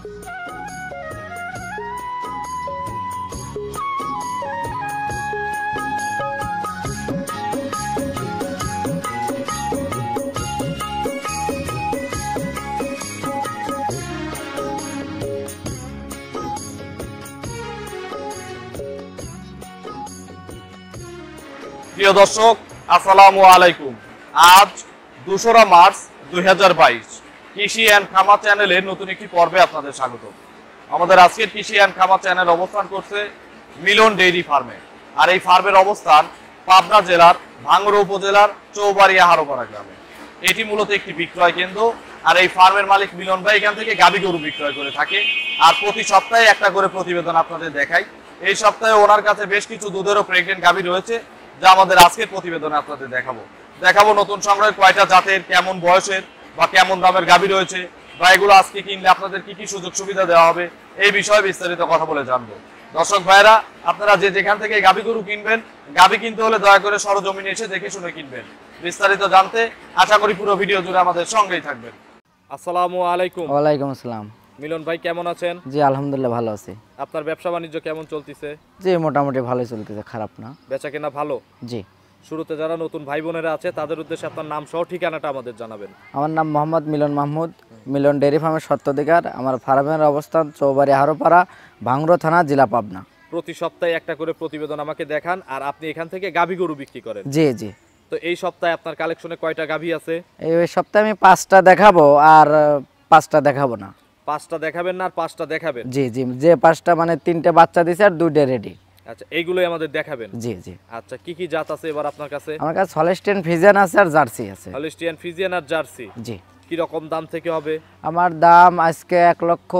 প্রিয় দর্শক আসসালামু আলাইকুম। আজ দোসরা মার্চ দুই হাজার বাইশ। কৃষি অ্যান্ড খামা চ্যানেলের নতুন একটি পর্বে আপনাদের স্বাগত। আমাদের আজকের কৃষি অ্যান্ড খামা চ্যানেল অবস্থান করছে মিলন ডেইরি ফার্মে। আর এই ফার্মের অবস্থান পাবনা জেলার ভাঙ্গড়া উপজেলার চৌবাড়িয়া হারোপাড়া গ্রামে। এটি মূলত একটি বিক্রয় কেন্দ্র। আর এই ফার্মের মালিক মিলন ভাই এখান থেকে গাবি গরু বিক্রয় করে থাকে। আর প্রতি সপ্তাহে একটা করে প্রতিবেদন আপনাদের দেখাই। এই সপ্তাহে ওনার কাছে বেশ কিছু দুধেরও প্রেগনেন্ট গাবি রয়েছে, যা আমাদের আজকের প্রতিবেদনে আপনাদের দেখাবো। দেখাবো নতুন সংগ্রহে কয়টা জাতের, কেমন বয়সের বা কেমন দামের গাবি রয়েছে বা এগুলো আজকে কিনলে আপনাদের কি কি সুযোগ সুবিধা দেওয়া হবে এই বিষয়ে বিস্তারিত কথা বলে জানব। দর্শক ভাইরা আপনারা যে যেখান থেকে গাবি গরু কিনবেন গাবি কিনতে হলে দয়া করে সরজমিনে এসে দেখে শুনে কিনবেন। বিস্তারিত জানতে আশা করি পুরো ভিডিও জুড়ে আমাদের সঙ্গেই থাকবেন। আসসালামু আলাইকুম। ওয়ালাইকুম আসসালাম। মিলন ভাই কেমন আছেন? জি আলহামদুলিল্লাহ ভালো আছি। আপনার ব্যবসা বাণিজ্য কেমন চলতেছে? জি মোটামুটি ভালোই চলতেছে খারাপ না। বেচা কেনা ভালো? জি। শুরুতে যারা নতুন ভাই বোনেরা আছে তাদের উদ্দেশ্যে আপনার নাম সহ ঠিকানাটা আমাদের জানাবেন। আমার নাম মোহাম্মদ মিলন মাহমুদ মিলন ডেয়ারি ফার্মের সত্ত্বাধিকার আমার ফার্মের অবস্থান চৌবাড়ি হারোপাড়া ভাঙড়ো থানা জেলা পাবনা। প্রতি সপ্তাহে একটা করে প্রতিবেদন আমাকে দেখান আর আপনি এখান থেকে গাভী গরু বিক্রি করেন। জি জি। তো এই সপ্তাহে আপনার কালেকশনে কয়টা গাভী আছে? এই সপ্তাহে আমি পাঁচটা দেখাবো আর পাঁচটা দেখাবো না। পাঁচটা দেখাবেন না আর পাঁচটা দেখাবেন? জি জি যে পাঁচটা মানে তিনটে বাচ্চা দিছে আর দুইটা রেডি আচ্ছা এইগুলোই আমাদের দেখাবেন। জি জি। আচ্ছা কি কি জাত আছে এবার আপনার কাছে? আমার কাছে আছে আর জার্সি আছে। হলিস্টিয়ান আর জার্সি জি। কি রকম দাম থেকে হবে? আমার দাম আজকে এক লক্ষ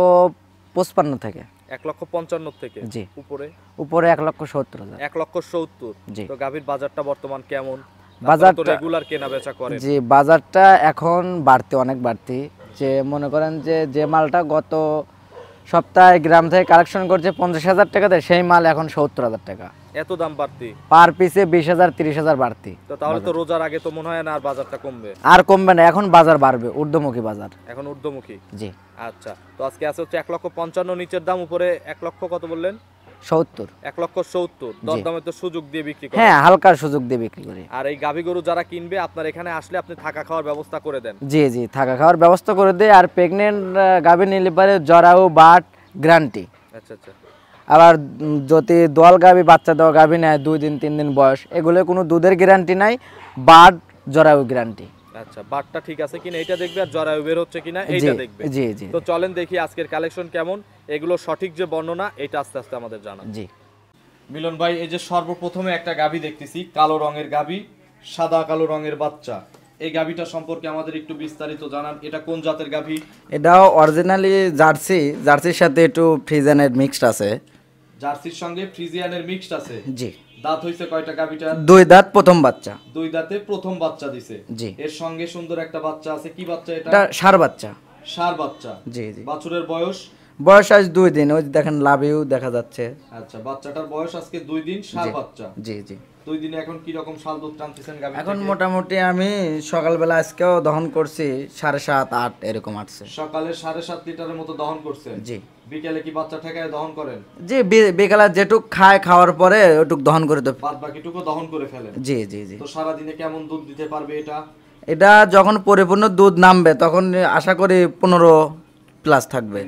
পঁচপান্ন থেকে। এক লক্ষ পঞ্চান্ন থেকে? জি। উপরে? উপরে এক লক্ষ সত্তর হাজার। এক লক্ষ সত্তর। জি। তো গাভীর বাজারটা বর্তমান কেমন? বাজারটা- রেগুলার কেনা বেচা করেন। জি বাজারটা এখন বাড়তি অনেক বাড়তি। যে মনে করেন যে যে মালটা গত সপ্তাহে গ্রাম থেকে কালেকশন করছে পঞ্চাশ হাজার টাকাতে সেই মাল এখন সত্তর হাজার টাকা। এত দাম বাড়তি? পার পিসে বিশ হাজার তিরিশ হাজার বাড়তি। তো তাহলে তো রোজার আগে তো মনে হয় না আর বাজারটা কমবে। আর কমবে না এখন বাজার বাড়বে ঊর্ধ্বমুখী বাজার। এখন ঊর্ধ্বমুখী? জি। আচ্ছা তো আজকে আছে হচ্ছে এক লক্ষ পঞ্চান্ন নিচের দাম উপরে এক লক্ষ কত বললেন? সত্তর। এক লক্ষ সত্তর। দরদামে তো সুযোগ দিয়ে বিক্রি করেন। হ্যাঁ হালকার সুযোগ দিয়ে বিক্রি করি। আর এই গাভী গরু যারা কিনবে আপনার এখানে আসলে আপনি থাকা খাওয়ার ব্যবস্থা করে দেন। জি জি থাকা খাওয়ার ব্যবস্থা করে দেয় আর প্রেগনেন্ট গাভী নিলে পারে জরাও বাট গ্রান্টি আচ্ছা আচ্ছা। আবার যদি দোয়াল গাভী বাচ্চা দেওয়া গাভী নেয় দুই দিন তিন দিন বয়স এগুলো কোনো দুধের গ্যারান্টি নাই বাট জরায়ু গ্যারান্টি। আচ্ছা বাটটা ঠিক আছে কিনা? এটা দেখবে আর জরায়ু বের হচ্ছে কিনা? এইটা দেখবে। জি জি। তো চলেন দেখি আজকের কালেকশন কেমন। এগুলো সঠিক যে বর্ণনা এটা আস্তে আস্তে আমাদের জানা। জি। মিলন ভাই এই যে সর্বপ্রথমে একটা গাভী দেখতেছি কালো রঙের গাভী সাদা কালো রঙের বাচ্চা। এই গাভীটা সম্পর্কে আমাদের একটু বিস্তারিত জানান এটা কোন জাতের গাভী? এটাও অরিজিনালি জার্সি জার্সির সাথে একটু ফ্রিজেনের মিক্সড আছে। জার্সির সঙ্গে ফ্রিজিয়ানের মিক্সড আছে? জি। দাঁত হইছে কয়টা গাভীটার? দুই দাঁত প্রথম বাচ্চা। দুই দাঁতে প্রথম বাচ্চা দিছে। জি। এর সঙ্গে সুন্দর একটা বাচ্চা আছে কি বাচ্চা এটা? এটা সার বাচ্চা। সার বাচ্চা। জি জি। বাছুরের বয়স? বয়স আজ দুই দিন ওই দেখেন লাভেও দেখা যাচ্ছে। আচ্ছা বাচ্চাটার বয়স আজকে দুই দিন সার বাচ্চা? জি জি। দুই দিনে এখন কি রকম সাল দুধ টানতেছেন গাভী এখন মোটামুটি আমি সকালবেলা আজকেও দহন করছি সাড়ে সাত আট এরকম আসছে সকালে সাড়ে সাত লিটারের মতো দহন করছেন? জি। বিকেলে কি বাচ্চা ঠেকায় দহন করেন? জি বিকেলে যেটুক খায় খাওয়ার পরে ওটুক দহন করে তো বাদ বাকিটুকু দহন করে ফেলেন? জি জি জি। তো সারা দিনে কেমন দুধ দিতে পারবে এটা? এটা যখন পরিপূর্ণ দুধ নামবে তখন আশা করি পনেরো প্লাস থাকবে।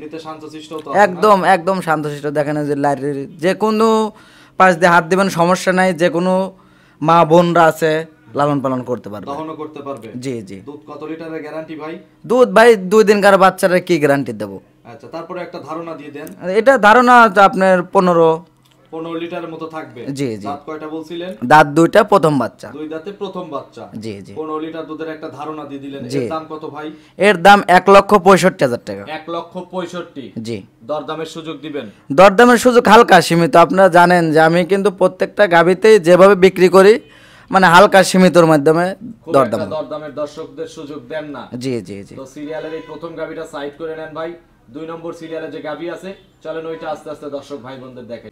একদম একদম শান্তশিষ্ট। দেখেন যে লাইব্রেরি যে কোনো পাশ দিয়ে হাত দেবেন সমস্যা নাই যে কোনো মা বোনরা আছে লালন পালন করতে পারবে। দহনও করতে পারবে? জি জি। দুধ কত লিটারের গ্যারান্টি ভাই? দুধ ভাই দুই দিনকার বাচ্চারা কি গ্যারান্টি দেবো? আচ্ছা তারপরে একটা ধারণা দিয়ে দেন। এটা ধারণা আপনার পনেরো পনেরো লিটারের মতো থাকবে। জি জি। দাঁত কয়টা বলছিলেন? দাঁত দুইটা প্রথম বাচ্চা। দুই দাঁতে প্রথম বাচ্চা। জি জি। পনেরো লিটার দুধের একটা ধারণা দিয়ে দিলেন। এর দাম কত ভাই? এর দাম এক লক্ষ পঁয়ষট্টি হাজার টাকা। এক লক্ষ পঁয়ষট্টি। জি। দরদামের সুযোগ দিবেন? দরদামের সুযোগ হালকা সীমিত। আপনারা জানেন যে আমি কিন্তু প্রত্যেকটা গাবিতেই যেভাবে বিক্রি করি মানে হালকা সীমিতর মাধ্যমে দরদাম দরদামের দর্শকদের সুযোগ দেন না। জি জি জি। তো সিরিয়ালের এই প্রথম গাবিটা সাইড করে নেন ভাই। দুই নম্বর সিরিয়ালে যে গাবি আছে চলেন ওইটা আস্তে আস্তে দর্শক ভাই বোনদের দেখে।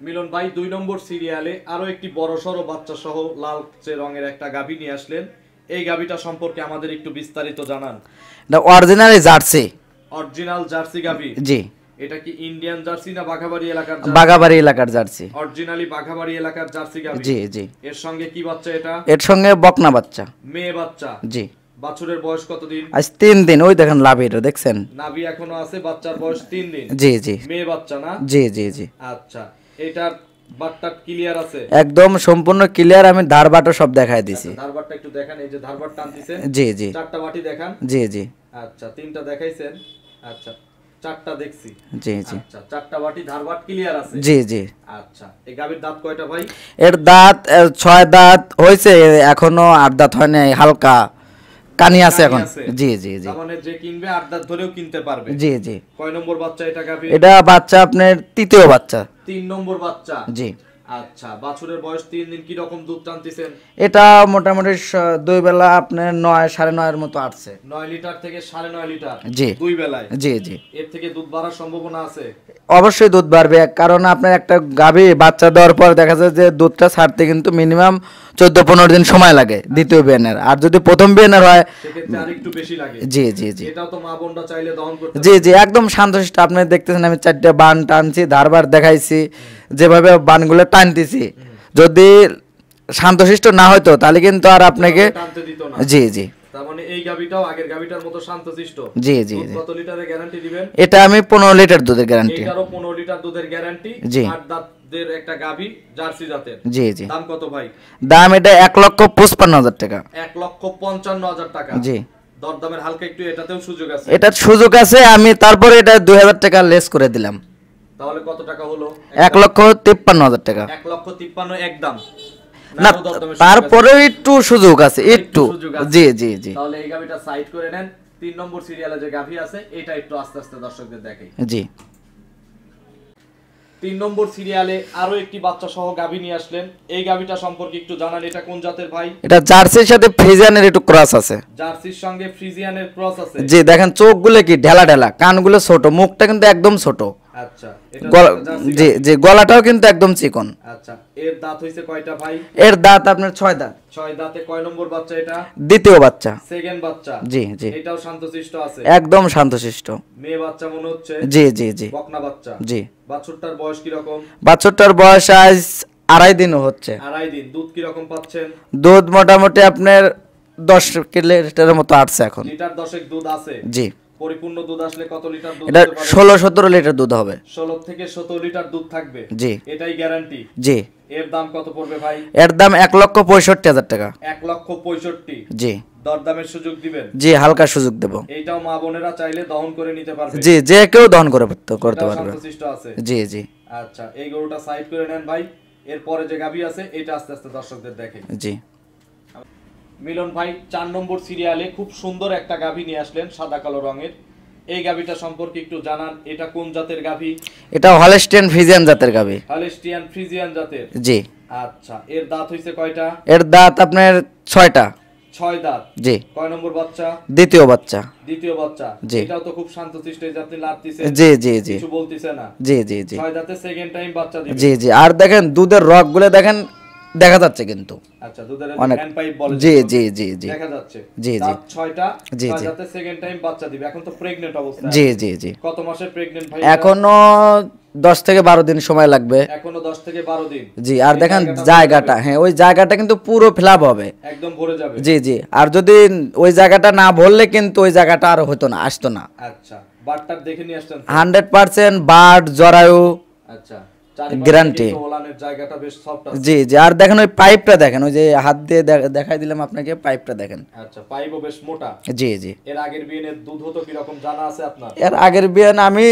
মিলন ভাই দুই নম্বর সিরিয়ালে আরও একটি বড় সড়ো বাচ্চা সহ লালচে রঙের একটা গাভী নিয়ে আসলেন। এই গাভীটা সম্পর্কে আমাদের একটু বিস্তারিত জানান। Originally jersey. অরিজিনাল জার্সি গাভি? জি। এটা কি ইন্ডিয়ান জার্সি না বাঘাবাড়ি এলাকার বাগাবাড়ি এলাকার জার্সি। অরিজিনালি বাঘাবাড়ি এলাকার জার্সি গাভি। জি জি। এর সঙ্গে কি বাচ্চা এটা? এর সঙ্গে বকনা বাচ্চা। মেয়ে বাচ্চা। জি। বাছুরের বয়স কতদিন? আজ তিন দিন। ওই দেখেন লাভের দেখছেন? নাভি এখনও আছে বাচ্চার বয়স তিন দিন। জি জি। মেয়ে বাচ্চা না? জি জি জি। আচ্ছা। এটার বাটটা ক্লিয়ার আছে? একদম সম্পূর্ণ ক্লিয়ার আমি সব দেখাই দিছি। ধারবারটা একটু দেখান এই যে জি জি। চারটা বাটি দেখান। জি জি। আচ্ছা তিনটা দেখাইছেন। আচ্ছা চারটা দেখছি। জি জি। আচ্ছা চারটা বাটি ধারবাট ক্লিয়ার আছে। জি জি। আচ্ছা এই গাভীর দাঁত কয়টা ভাই? এর দাঁত ছয় দাঁত হয়েছে এখনও আট দাঁত হয় নাই হালকা। কানি আছে এখন। জি জি জি। মানে যে কিনবে আট দাঁত ধরেও কিনতে পারবে। জি জি। কয় নম্বর বাচ্চা এটা গাভী এটা বাচ্চা আপনার তৃতীয় বাচ্চা। তিন নম্বর বাচ্চা। জি। আচ্ছা বাছুরের বয়স তিন দিন কি রকম দুধ টানতেছেন? এটা মোটামুটি দুই বেলা আপনার নয় সাড়ে নয়ের মতো আসছে। নয় লিটার থেকে সাড়ে নয় লিটার? জি। দুই বেলায়? জি জি। এর থেকে দুধ বাড়ার সম্ভাবনা আছে? অবশ্যই দুধ বাড়বে কারণ আপনার একটা গাভী বাচ্চা দেওয়ার পর দেখা যায় যে দুধটা ছাড়তে কিন্তু মিনিমাম চোদ্দ পনেরো দিন সময় লাগে দ্বিতীয় বিয়ানের আর যদি প্রথম বিয়ানের হয় জি জি জি। এটাও তো মা বোনরা চাইলে দহন করতে জি জি একদম শান্তশিষ্ট। আপনি দেখতেছেন আমি চারটে বান টানছি ধারবার দেখাইছি। যেভাবে বানগুলো টানতেছি। যদি শান্তশিষ্ট না হতো তাহলে কিন্তু আর আপনাকে জি জি। মানে এই গাভিটাও আগের গাভিটার মতো শান্তশিষ্ট। জি জি কত লিটারের গ্যারান্টি দিবেন? এটা আমি পনেরো লিটার দুধের গ্যারান্টি এটারও পনেরো লিটার দুধের গ্যারান্টি জি। আট দাঁতের একটা গাভি জার্সি জাতের। জি জি। দাম কত ভাই? দাম এটা এক লক্ষ পঁচপান্ন হাজার টাকা। এক লক্ষ পঞ্চান্ন হাজার টাকা। জি। দরদামের হালকা একটু এটাতেও সুযোগ আছে। এটার সুযোগ আছে আমি তারপরে এটা দুই হাজার টাকা লেস করে দিলাম। তাহলে কত টাকা হলো? এক লক্ষ তিপ্পান্ন হাজার টাকা। এক লক্ষ তিপ্পান্ন একদম। না তারপরে একটু সুযোগ আছে একটু জি জি জি। তাহলে এই গাভিটা সাইড করে নেন। তিন নম্বর সিরিয়ালে যে গাভি আছে এটা একটু আস্তে আস্তে দর্শকদের দেখাই জি। তিন নম্বর সিরিয়ালে আরও একটি বাচ্চা সহ গাভি নিয়ে আসলেন। এই গাভিটা সম্পর্কে একটু জানান এটা কোন জাতের ভাই? এটা জার্সির সাথে ফ্রিজিয়ানের একটু ক্রস আছে। জার্সির সঙ্গে ফ্রিজিয়ানের ক্রস আছে। জি দেখেন চোখগুলো কি ঢেলা ঢেলা কানগুলো ছোট মুখটা কিন্তু একদম ছোট। আচ্ছা। জি জি গলাটাও কিন্তু একদম চিকন। আচ্ছা এর দাঁত হইছে কয়টা ভাই? এর দাঁত আপনার দাঁত। দাঁতে কয় নম্বর বাচ্চা এটা? দ্বিতীয় বাচ্চা। সেকেন্ড বাচ্চা? জি জি। এটাও শান্তশিষ্ট আছে? একদম শান্তশিষ্ট। মেয়ে বাচ্চা মনে হচ্ছে? জি জি জি। বকনা বাচ্চা? জি। বাছুরটার বয়স কি রকম বয়স আজ আড়াই দিনও হচ্ছে। আড়াই দিন। দুধ কি রকম পাচ্ছেন? দুধ মোটামুটি আপনার দশ লিটারের মতো আসছে এখন। লিটার দশেক দুধ আছে? জি। পরিপূর্ণ দুধ আসলে কত লিটার দুধ এটা হতে পারে? ষোলো সতেরো লিটার দুধ হবে। ষোলো থেকে সতেরো লিটার দুধ থাকবে? জি। এটাই গ্যারান্টি জি। এর দাম কত পড়বে ভাই? এর দাম এক লক্ষ পঁয়ষট্টি হাজার টাকা। এক লক্ষ পঁয়ষট্টি? জি। দরদামের সুযোগ দিবেন? জি হালকা সুযোগ দেব। এইটাও মা বোনেরা চাইলে দহন করে নিতে পারবে। জি যে কেউ দহন করে করতে- পারবে। আছে? জি জি। আচ্ছা এই গরুটা সাইড করে নেন ভাই। এরপরে যে গাভি আছে এটা আস্তে আস্তে দর্শকদের দেখে। জি। মিলন ভাই চার নম্বর সিরিয়ালে খুব সুন্দর একটা গাভী নিয়ে আসলেন সাদা কালো রঙের। এই গাভীটা সম্পর্কে একটু জানান এটা কোন জাতের গাভী? এটা হলেস্টিয়ান ফ্রিজিয়ান জাতের গাভী। হালেস্টিয়ান ফ্রিজিয়ান জাতের? জি। আচ্ছা এর দাঁত হইছে কয়টা? এর দাঁত আপনার ছয়টা। ছয় দাঁত? জি। কয় নম্বর বাচ্চা? দ্বিতীয় বাচ্চা। দ্বিতীয় বাচ্চা? জি। এটাও তো খুব শান্তশিষ্ট এই যে আপনি লাড়তিছে জি জি জি। কিছু বলতিছে না? জি জি জি। ছয় দাঁতে সেকেন্ড টাইম বাচ্চা দিবে। জি জি। আর দেখেন দুধের রকগুলো দেখেন দেখা যাচ্ছে কিন্তু। আচ্ছা দুধের অনেক পাইপ বলে জি জি জি জি। দেখা যাচ্ছে। জি, জি। ছয়টা জি, জি। দাঁতে সেকেন্ড টাইম বাচ্চা দিবে। এখন তো প্রেগনেন্ট অবস্থা। জি জি জি। কত মাসের প্রেগনেন্ট ভাই? এখনও দশ থেকে বারো দিন সময় লাগবে। এখনও দশ থেকে বারো দিন। জি আর দেখেন জায়গাটা হ্যাঁ ওই জায়গাটা কিন্তু পুরো ফিলাপ হবে। একদম ভরে যাবে। জি জি আর যদি ওই জায়গাটা না ভরলে কিন্তু ওই জায়গাটা আর হতো না আসতো না। আচ্ছা বাটটার দেখে নিয়ে আসতেন। হান্ড্রেড পার্সেন্ট বার্ড জরায়ু। আচ্ছা। আছে। জি জি আর দেখেন ওই পাইপটা দেখেন ওই যে হাত দিয়ে দেখাই দিলাম আপনাকে পাইপটা দেখেন। আচ্ছা পাইপও বেশ মোটা। জি জি। এর আগের বিয়ের দুধ হতো কীরকম জানা আছে আপনার? এর আগের বিয়ান আমি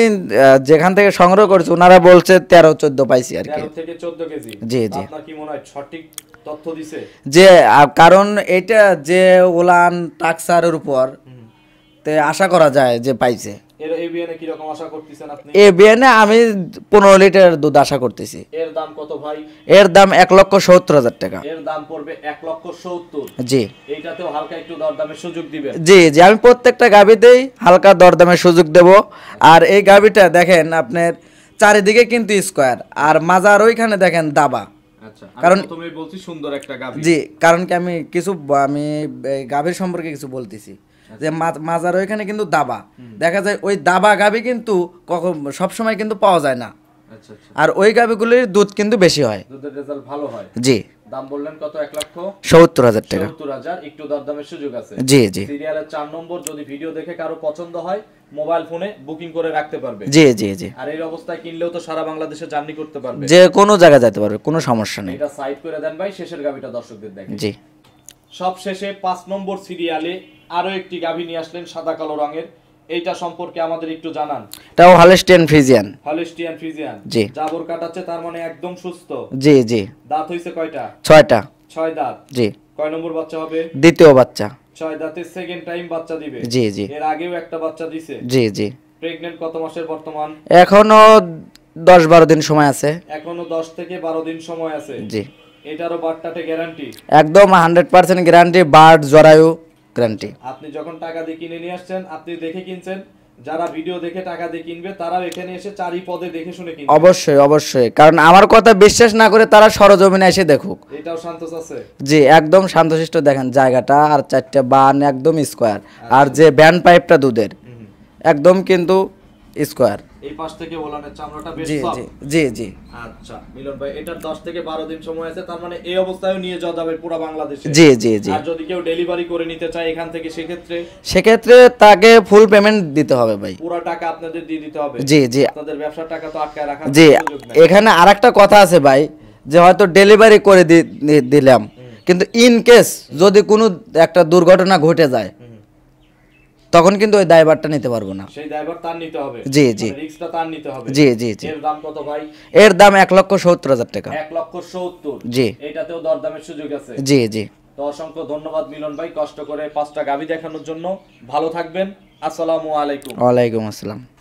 যেখান থেকে সংগ্রহ করছি ওনারা বলছে তেরো চোদ্দ পাইছি আর কি। তেরো থেকে চোদ্দ কেজি। জি, জি। আপনার কি মনে হয় সঠিক তথ্য দিছে? যে কারণ এটা যে ওলান টাকসারের উপর তে আশা করা যায় যে পাইছে। এই আশা করতেছেন আপনি? বিয়ানে আমি পনেরো লিটার দুধ আশা করতেছি। এর দাম কত ভাই? এর দাম এক লক্ষ সত্তর হাজার টাকা। এর দাম পড়বে এক লক্ষ সত্তর। জি। এইটাতেও হালকা একটু দরদামের সুযোগ দিবেন। জি জি আমি প্রত্যেকটা গাবিতেই হালকা দরদামের সুযোগ দেব। আর এই গাবিটা দেখেন আপনার চারিদিকে কিন্তু স্কোয়ার আর মাজার ওইখানে দেখেন দাবা। আচ্ছা কারণ- কারণ তুমি বলছি সুন্দর একটা গাভী জি কারণ কি আমি কিছু আমি গাভীর সম্পর্কে কিছু বলতেছি। যে মাজার ওইখানে কিন্তু দাবা। দেখা যায় ওই দাবা গাবি কিন্তু কখন সবসময় কিন্তু পাওয়া যায় না। আচ্ছা আচ্ছা। আর ওই গাবিগুলির দুধ কিন্তু বেশি হয়। দুধের রেজাল্ট ভালো হয়? জি। দাম বললেন কত? এক লক্ষ? সত্তর হাজার টাকা। সত্তর হাজার একটু দরদামের সুযোগ আছে। জি জি। সিরিয়ালের চার নম্বর যদি ভিডিও দেখে কারও পছন্দ হয় মোবাইল ফোনে বুকিং করে রাখতে পারবে। জি জি জি। আর এই অবস্থায় কিনলেও তো সারা বাংলাদেশে জার্নি করতে পারবে। যে কোনো জায়গায় যেতে পারবে কোনো সমস্যা নেই। এটা সাইড করে দেন ভাই শেষের গাভিটা দর্শকদের দেখে জি। সব শেষে পাঁচ নম্বর সিরিয়ালে আরও একটি গাভী নিয়ে আসলেন সাদা কালো রঙের। এইটা সম্পর্কে আমাদের একটু জানান। তাও হলস্টেন ফ্রিজিয়ান হলিস্টিয়ান ফ্রিজিয়ান জি। জাবর কাটাচ্ছে তার মানে একদম সুস্থ। জি জি। দাঁত হইছে কয়টা? ছয়টা। ছয় দাঁত। জি। কয় নম্বর বাচ্চা হবে? দ্বিতীয় বাচ্চা। ছয় দাঁতে সেকেন্ড টাইম বাচ্চা দিবে। জি জি। এর আগেও একটা বাচ্চা দিছে। জি জি। প্রেগনেন্ট কত মাসের বর্তমান? এখনও দশ বারো দিন সময় আছে। এখনও দশ থেকে বারো দিন সময় আছে। জি। এটারও বাট্টাতে গ্যারান্টি একদম হান্ড্রেড পার্সেন্ট গ্যারান্টি বার্ড জরায়ু। গ্যারান্টি। আপনি যখন টাকা দিয়ে কিনে নিয়ে আসছেন আপনি দেখে কিনছেন। যারা ভিডিও দেখে টাকা দিয়ে কিনবে তারাও এখানে এসে চারি পদে দেখে শুনে কিনবে। অবশ্যই অবশ্যই। কারণ আমার কথা বিশ্বাস না করে তারা সরজমিনে এসে দেখুক। এটাও শান্তস আছে? জি একদম শান্তশিষ্ট দেখেন জায়গাটা আর চারটে বান একদম স্কোয়ার আর যে ব্যান্ড পাইপটা দুধের একদম কিন্তু স্কোয়ার এই পাশ থেকে ওলানের চামড়াটা বেশ soft। জি জি আচ্ছা মিলন ভাই এটার 10 থেকে 12 দিন সময় আছে তার মানে এই অবস্থায় নিয়ে যাওয়া যাবে পুরো বাংলাদেশে। জি জি জি। আর যদি কেউ ডেলিভারি করে নিতে চায় এখান থেকে সেক্ষেত্রে? সেক্ষেত্রে তাকে ফুল পেমেন্ট দিতে হবে ভাই। পুরো টাকা আপনাদের দিয়ে দিতে হবে। জি জি। আপনাদের ব্যবসার টাকা তো আটকায় রাখার জি এখানে আরেকটা কথা আছে ভাই যে হয়তো ডেলিভারি করে দিলাম। কিন্তু ইন কেস যদি কোনো একটা দুর্ঘটনা ঘটে যায় তখন কিন্তু ওই দায়ভারটা নিতে পারব না। সেই ড্রাইভার তার নিতে হবে। জি, জি। রিক্সটা তার নিতে হবে। জি জি জি। এর দাম কত ভাই? এর দাম এক লক্ষ সত্তর হাজার টাকা। এক লক্ষ সত্তর। জি। এইটাতেও দরদামের সুযোগ আছে। জি জি। তো অসংখ্য ধন্যবাদ মিলন ভাই কষ্ট করে পাঁচটা গাভী দেখানোর জন্য। ভালো থাকবেন। আসসালামু আলাইকুম। ওয়ালাইকুম আসসালাম।